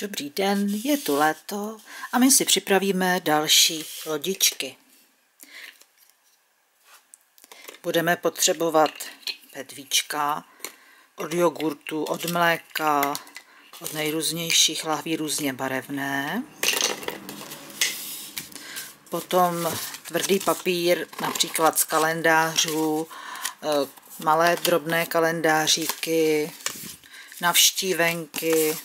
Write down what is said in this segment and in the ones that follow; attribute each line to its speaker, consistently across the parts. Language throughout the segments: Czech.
Speaker 1: Dobrý den, je tu léto a my si připravíme další lodičky. Budeme potřebovat pedvíčka od jogurtu, od mléka, od nejrůznějších lahví různě barevné. Potom tvrdý papír, například z kalendářů, eh, malé drobné kalendáříky, navštívenky,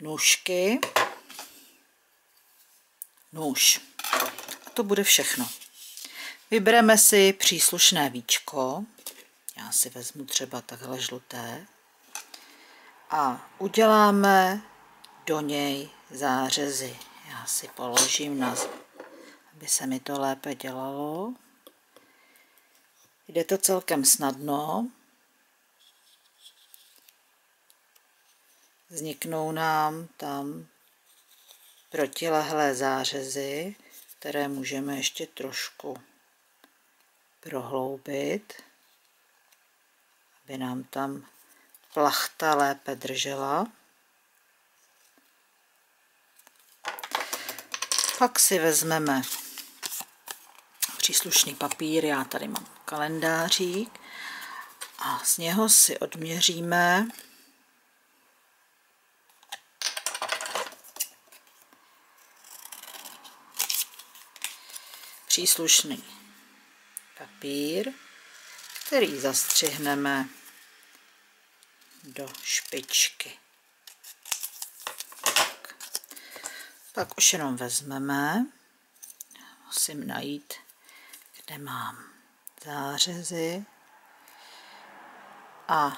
Speaker 1: nůžky, nůž. A to bude všechno. Vybereme si příslušné víčko. Já si vezmu třeba takhle žluté. A uděláme do něj zářezy. Já si položím na, aby se mi to lépe dělalo. Jde to celkem snadno. Vzniknou nám tam protilehlé zářezy, které můžeme ještě trošku prohloubit, aby nám tam plachta lépe držela. Pak si vezmeme příslušný papír, já tady mám kalendářík a z něho si odměříme příslušný papír, který zastřihneme do špičky. Tak. Pak už jenom vezmeme, musím najít, kde mám zářezy a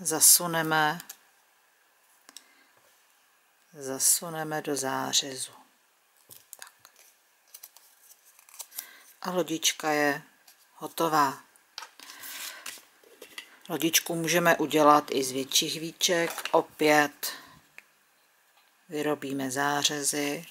Speaker 1: zasuneme zasuneme do zářezu. A lodička je hotová. Lodičku můžeme udělat i z větších víček. Opět vyrobíme zářezy.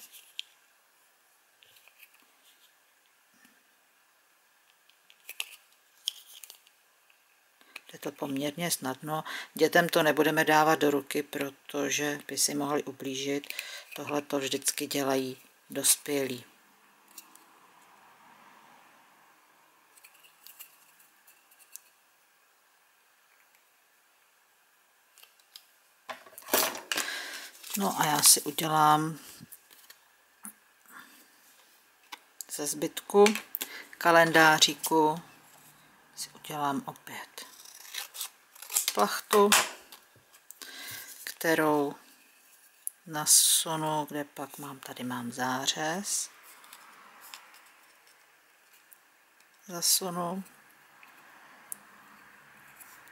Speaker 1: Je to poměrně snadno. Dětem to nebudeme dávat do ruky, protože by si mohli ublížit. Tohle to vždycky dělají dospělí. No a já si udělám ze zbytku kalendáříku si udělám opět plachtu, kterou nasunu, kde pak mám, tady mám zářez. Zasunu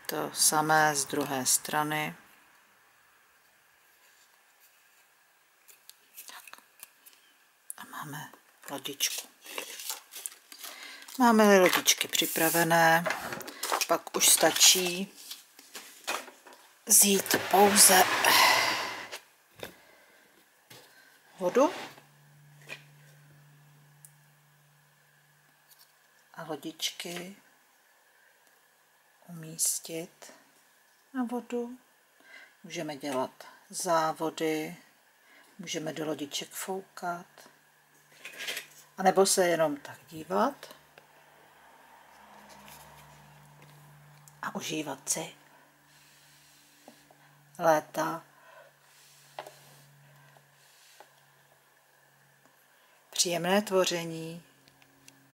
Speaker 1: to samé z druhé strany. Máme lodičku. Máme lodičky připravené, pak už stačí vzít pouze vodu a lodičky umístit na vodu. Můžeme dělat závody, můžeme do lodiček foukat. A nebo se jenom tak dívat a užívat si léta. Příjemné tvoření.